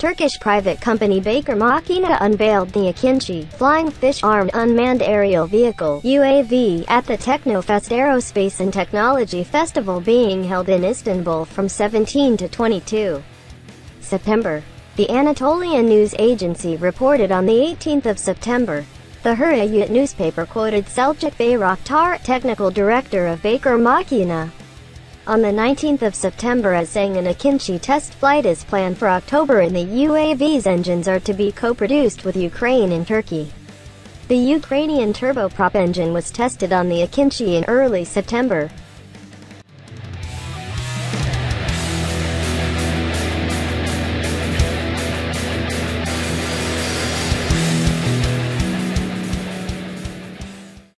Turkish private company Baykar Makina unveiled the Akinci Flying Fish Armed Unmanned Aerial Vehicle UAV at the Teknofest Aerospace and Technology Festival being held in Istanbul from 17 to 22 September. The Anatolian News Agency reported on the 18th of September. The Hurriyet newspaper quoted Selçuk Bayraktar, technical director of Baykar Makina, on the 19th of September as saying an Akinci test flight is planned for October and the UAV's engines are to be co-produced with Ukraine and Turkey. The Ukrainian turboprop engine was tested on the Akinci in early September,